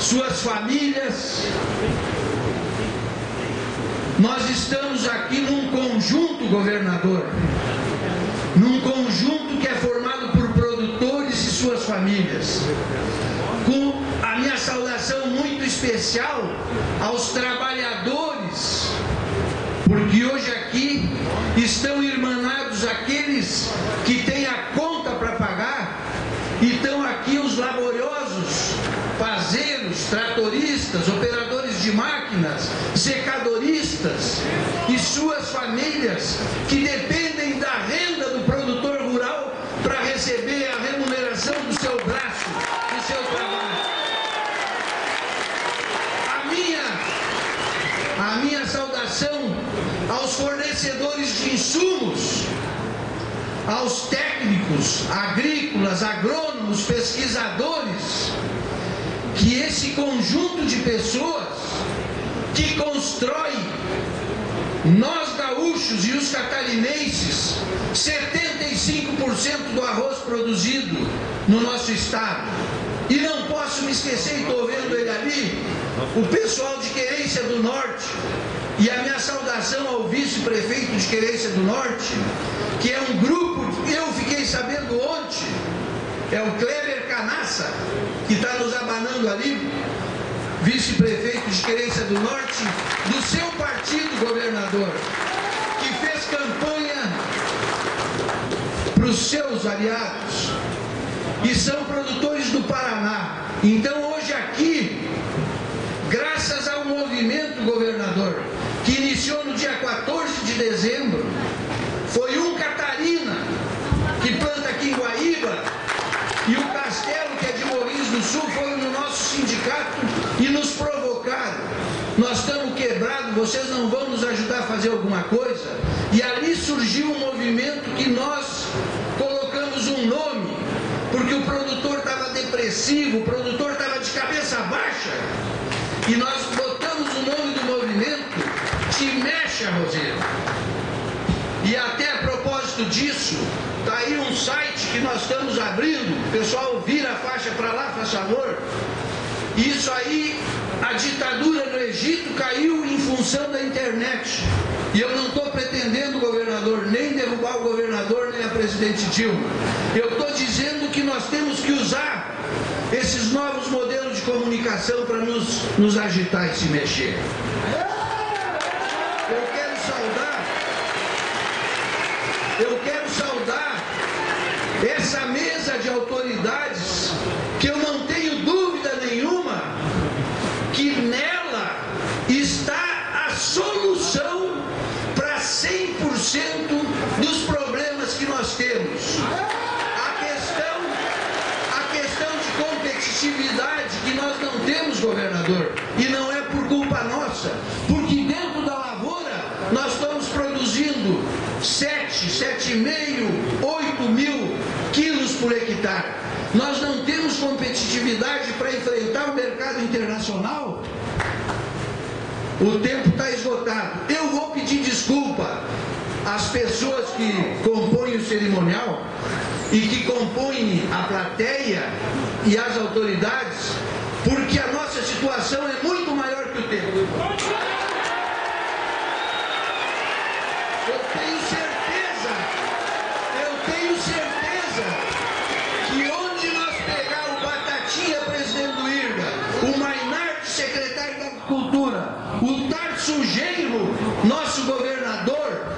suas famílias. Nós estamos aqui num conjunto, governador, num conjunto que é formado por produtores e suas famílias. Com a minha saudação muito especial aos trabalhadores, porque hoje aqui estão irmanados aqueles que têm a conta para pagar, e estão aqui os laboriosos, fazeiros, tratoristas, operadores de máquinas, secadoristas e suas famílias que dependem da renda do produtor rural para receber a remuneração do seu braço, do seu trabalho. A minha, a minha saudação aos fornecedores de insumos, aos técnicos agrícolas, agrônomos, pesquisadores, que esse conjunto de pessoas que constrói nós gaúchos e os catarinenses 75% do arroz produzido no nosso estado. E não posso me esquecer, estou vendo ele ali, o pessoal de Querência do Norte, e a minha saudação ao vice-prefeito de Querência do Norte, que é um grupo, eu fiquei sabendo ontem, é o Kleber Canassa, que está nos abanando ali, vice-prefeito de Querência do Norte, do seu partido, governador, que fez campanha para os seus aliados, e são produtores do Paraná. Então, hoje aqui, graças ao movimento, governador, que iniciou no dia 14 de dezembro, foi um Catarina que planta aqui em Guaíba e o Castelo, que é de Morrinhos do Sul, foi no nosso sindicato e nos provocaram. Nós estamos quebrados, vocês não vão nos ajudar a fazer alguma coisa? E ali surgiu um movimento que nós colocamos um nome, porque o produtor estava depressivo, o produtor estava de cabeça baixa, e nós botamos o nome do movimento Te Mexa, Roseiro. E até a propósito disso, está aí um site que nós estamos abrindo, pessoal vira a faixa para lá, faz favor. Isso aí, a ditadura no Egito caiu em função da internet. E eu não estou pretendendo, governador, nem derrubar o governador, nem a presidente Dilma. Eu estou dizendo que nós temos que usar esses novos modelos de comunicação para nos, nos agitar e se mexer. Eu quero saudar, eu quero saudar essa mesa de autoridades competitividade que nós não temos, governador, e não é por culpa nossa, porque dentro da lavoura nós estamos produzindo 7, 7,5, 8 mil quilos por hectare. Nós não temos competitividade para enfrentar o mercado internacional. O tempo está esgotado. Eu vou pedir desculpa às pessoas que compõem o cerimonial e que compõem a plateia e as autoridades, porque a nossa situação é muito maior que o tempo. Eu tenho certeza, eu tenho certeza que onde nós pegar o Batatinha, presidente do IRGA, o Mainarte, secretário da Agricultura, o Tarso Genro, nosso governador,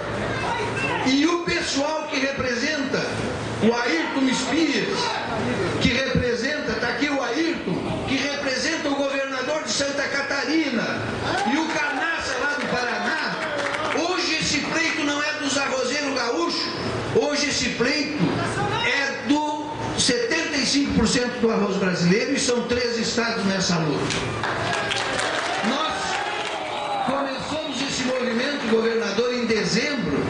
e o pessoal que representa, o Ayrton Espias, que representa, está aqui o Ayrton, que representa o governador de Santa Catarina, e o Canassa lá do Paraná, hoje esse pleito não é dos arrozeiros gaúchos, hoje esse pleito é do 75% do arroz brasileiro e estados nessa luta. Nós começamos esse movimento, governador, em dezembro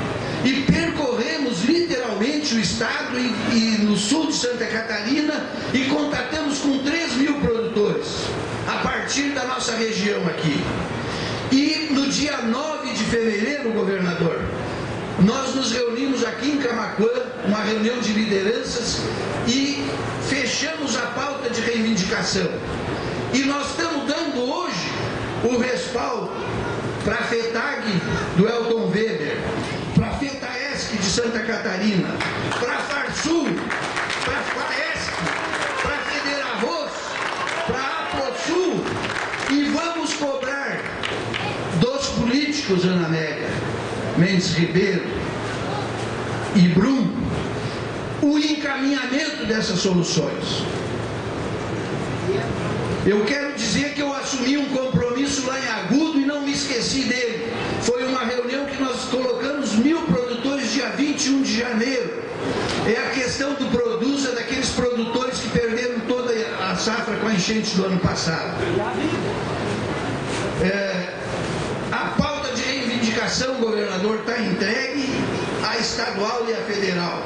e percorremos literalmente o estado e, e no sul de Santa Catarina e contatamos com 3 mil produtores a partir da nossa região aqui. E no dia 9 de fevereiro, nós nos reunimos aqui em Camacuã, uma reunião de lideranças, e fechamos a pauta de reivindicação. E nós estamos dando hoje o respaldo para a FETAG do Elton Weber, para a FETAESC de Santa Catarina, para a FARSUL, para a FAESC, para a Federarroz, para a APOSUL e vamos cobrar dos políticos, Ana Amélia, Mendes Ribeiro e Brum, o encaminhamento dessas soluções. Eu quero dizer que eu assumi um compromisso lá em Agudo e não me esqueci dele. Foi uma reunião que nós colocamos mil produtores dia 21 de janeiro. É a questão do Produza, daqueles produtores que perderam toda a safra com a enchente do ano passado. É, reivindicação, governador, está entregue à estadual e à federal.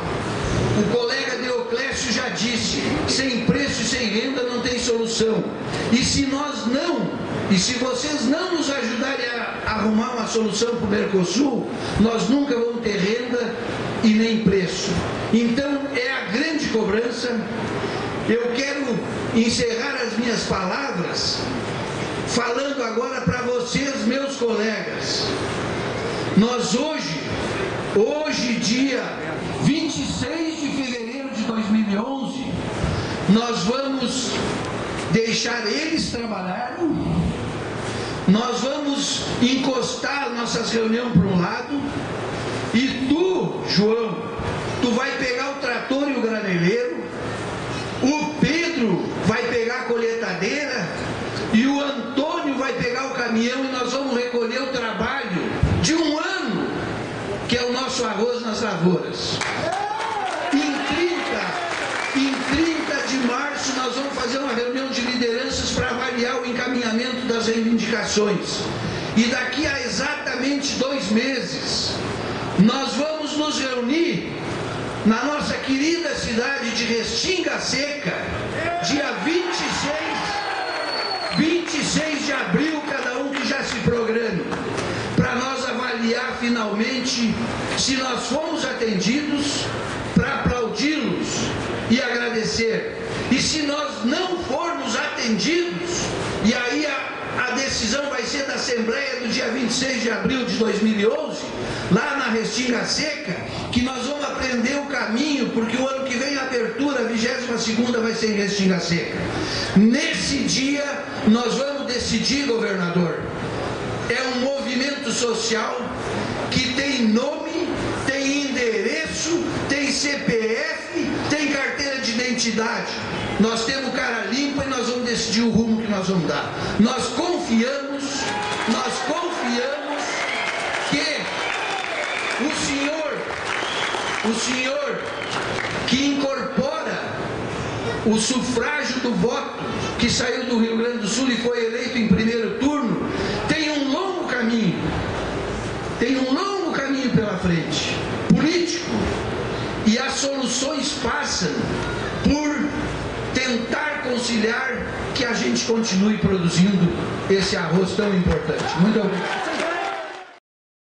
O colega Deoclésio já disse: sem preço e sem renda não tem solução. E se nós não, e se vocês não nos ajudarem a arrumar uma solução para o Mercosul, nós nunca vamos ter renda e nem preço. Então é a grande cobrança. Eu quero encerrar as minhas palavras falando agora para vocês, meus colegas. Nós hoje, hoje dia 26 de fevereiro de 2011, nós vamos deixar eles trabalharem, nós vamos encostar nossas reuniões para um lado, e tu, João, tu vai pegar o trator e o graneleiro, o Pedro vai pegar a coletadeira e o Antônio vai pegar o caminhão e nós vamos recolher o trabalho de um ano, que é o nosso Em 30, em 30 de março nós vamos fazer uma reunião de lideranças para avaliar o encaminhamento das reivindicações. E daqui a exatamente dois meses, nós vamos nos reunir na nossa querida cidade de Restinga Seca, dia 26, 26 de abril, cada um que já se programe, finalmente se nós fomos atendidos, para aplaudi-los e agradecer. E se nós não formos atendidos, e aí a, a decisão vai ser da Assembleia do dia 26 de abril de 2011, lá na Restinga Seca, que nós vamos aprender o caminho, porque o ano que vem a abertura, a 22 vai ser em Restinga Seca. Nesse dia, nós vamos decidir, governador. É um movimento social que tem nome, tem endereço, tem CPF, tem carteira de identidade. Nós temos cara limpa e nós vamos decidir o rumo que nós vamos dar. Nós confiamos, nós confiamos que o senhor, o senhor que incorpora o sufrágio do voto que saiu do Rio Grande do Sul e foi eleito em primeiro turno, tem um longo caminho. Tem um longo caminho pela frente, político. E as soluções passam por tentar conciliar que a gente continue produzindo esse arroz tão importante. Muito obrigado.